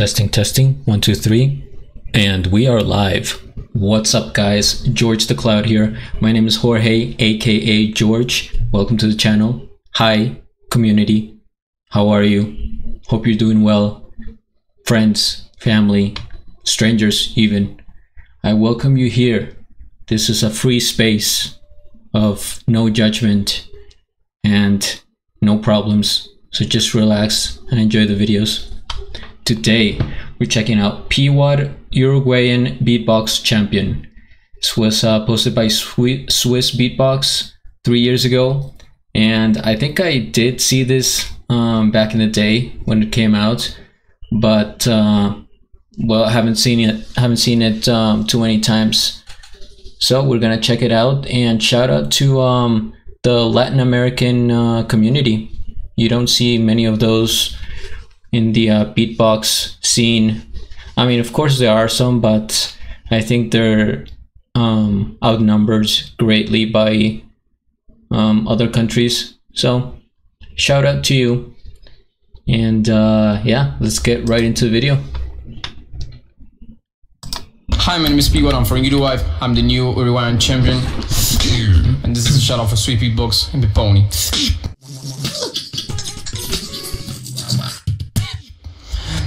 Testing, testing. One, two, three. And we are live. What's up, guys? George the Cloud here. My name is Jorge, aka George. Welcome to the channel. Hi, community. How are you? Hope you're doing well. Friends, family, strangers, even. I welcome you here. This is a free space of no judgment and no problems. So just relax and enjoy the videos. Today, we're checking out PWAD Uruguayan Beatbox Champion. This was uh, posted by Swiss Beatbox three years ago, and I think I did see this um, back in the day when it came out, but uh, well, I haven't seen it. Haven't seen it um, too many times. So we're gonna check it out, and shout out to um, the Latin American uh, community. You don't see many of those in the uh, beatbox scene. I mean, of course there are some, but I think they're um, outnumbered greatly by um, other countries. So, shout out to you. And uh, yeah, let's get right into the video. Hi, my name is PWAD. I'm from Uruguay. I'm the new Uruguayan champion. And this is a shout out for Swiss Beatbox and the Pony.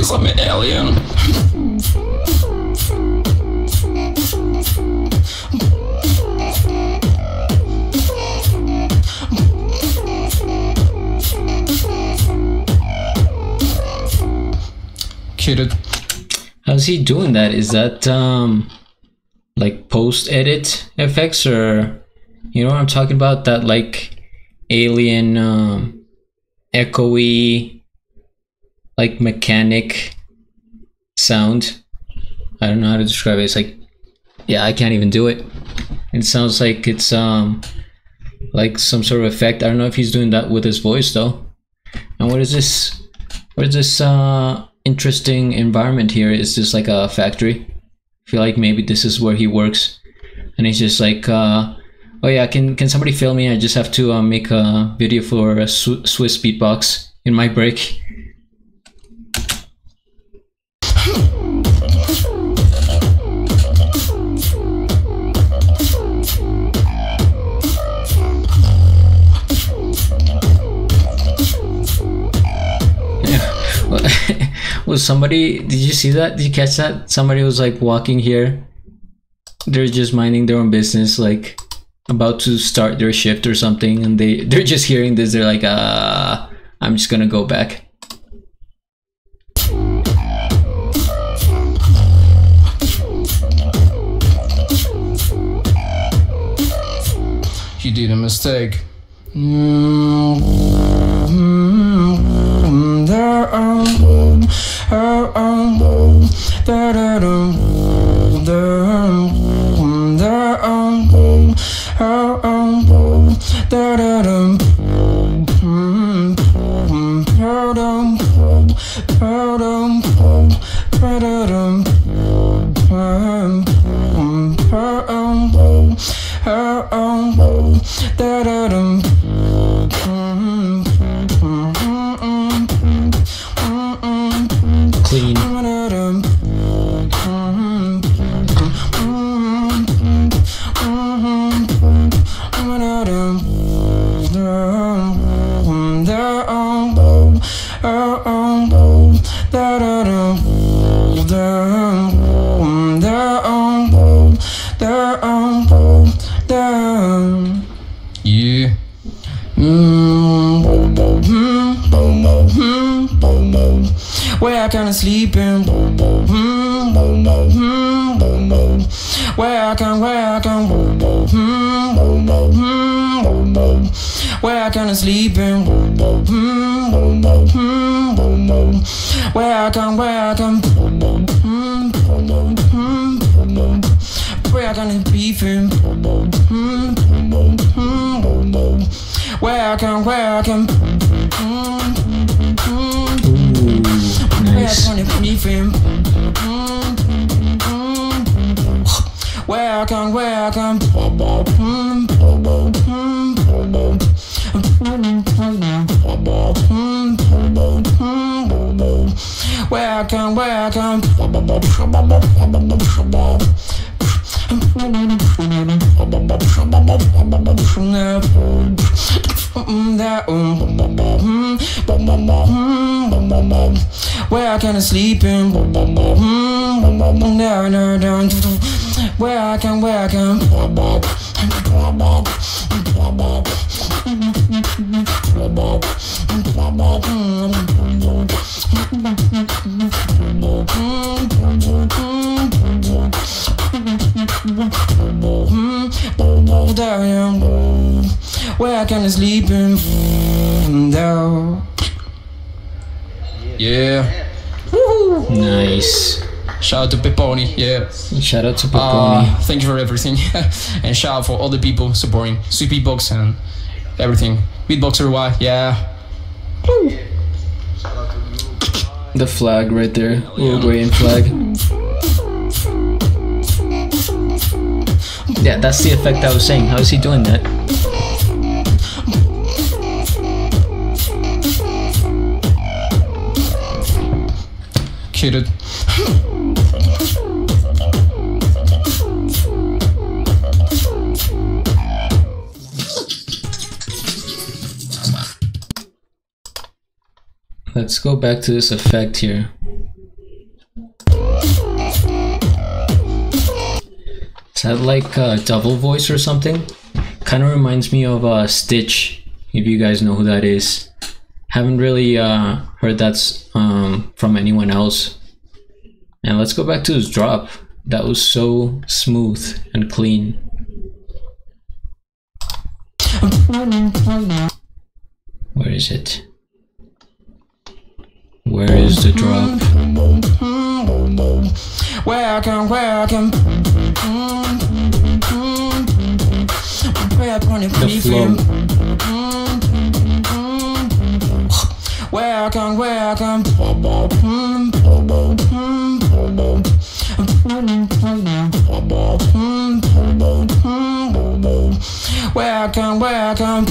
Cause I'm an alien. How's he doing that? Is that um like post edit effects or you know what I'm talking about? That like alien um echoey like mechanic sound. I don't know how to describe it. It's like yeah, I can't even do it. It sounds like it's um like some sort of effect. I don't know if he's doing that with his voice though. And what is this? What is this uh interesting environment here? Is this like a factory? I feel like maybe this is where he works, and he's just like, uh, oh yeah, can can somebody film me? I just have to uh, make a video for a Swiss beatbox in my break. Was somebody did you see that? Did you catch that? Somebody was like walking here. They're just minding their own business like about to start their shift or something and they they're just hearing this. They're like uh i'm just gonna go back. You did a mistake. Clean Where I kinda? Where I can, where I can, where I kinda sleeping? Where I can, where I can, where I kinda beefing? Where I can, where I can. I can, where I can. Where I can, sleep in Where I can, where I can Where I can sleep in Yeah. Nice. Shout out to Peponi, yeah. Shout out to Peponi. Uh, thank you for everything. and shout out for all the people supporting Swiss Beatbox and everything. Beatbox RY, yeah. the flag right there. Uruguayan flag. Yeah, that's the effect I was saying. How is he doing that? Kidded. Let's go back to this effect here. Is that like a double voice or something? Kind of reminds me of uh, Stitch, if you guys know who that is. Haven't really uh, heard that um, from anyone else. And let's go back to his drop. That was so smooth and clean. Where is it? Where is the drop? Where I can, where I can. Where I can The flow. Where I can, where I can. Where I can, where I can.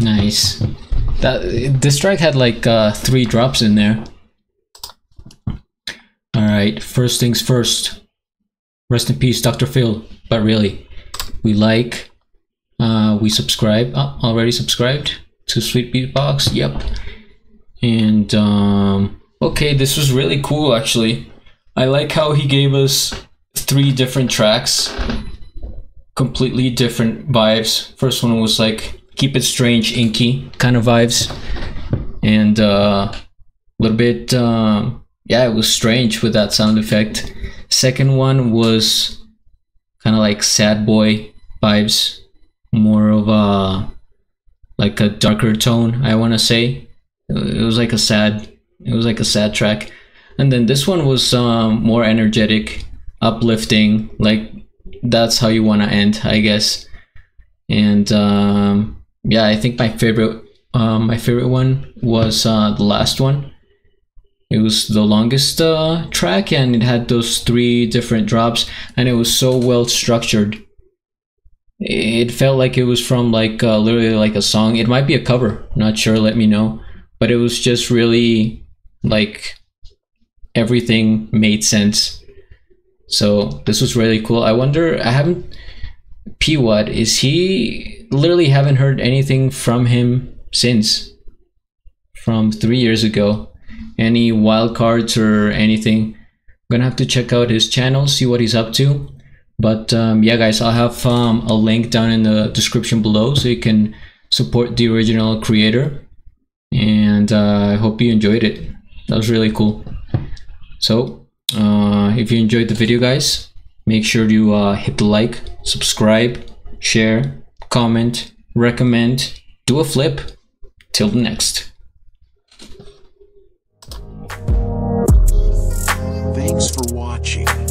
Nice. That this track had like uh, three drops in there. All right, first things first. Rest in peace, Dr. Phil. But really, we like, uh, we subscribe. Oh, already subscribed to Swiss Beatbox. Yep. And um, okay, this was really cool actually. I like how he gave us three different tracks completely different vibes. First one was like keep it strange, inky kind of vibes, and uh, a little bit, um, yeah, it was strange with that sound effect. Second one was kind of like sad boy vibes, more of a like a darker tone. I want to say it was like a sad, it was like a sad track, and then this one was um, more energetic, uplifting, like that's how you want to end, I guess. And um, yeah, I think my favorite, um, my favorite one was uh, the last one. It was the longest uh, track, and it had those three different drops, and it was so well structured. It felt like it was from like uh, literally like a song. It might be a cover, not sure. Let me know. But it was just really like everything made sense. So this was really cool. I wonder. I haven't. P what is he? Literally haven't heard anything from him since. From three years ago, any wild cards or anything. I'm gonna have to check out his channel, see what he's up to. But um, yeah, guys, I'll have um, a link down in the description below so you can support the original creator. And uh, I hope you enjoyed it. That was really cool. So, uh, if you enjoyed the video, guys, Make sure you uh, hit the like, subscribe, share, comment, recommend, do a flip. Till the next. Thanks for watching.